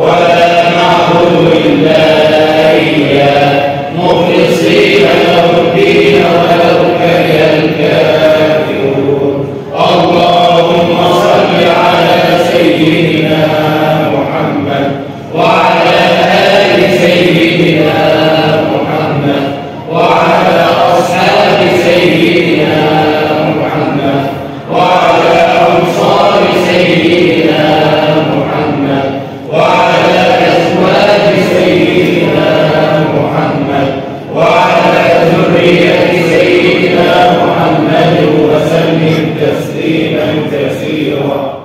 ولا نعبد إلا إياه مخلصين له الدين ولو كره الكافرون اللهم صل على سيدنا محمد وعلى آل سيدنا محمد وعلى أصحاب سيدنا تسليما كثيرا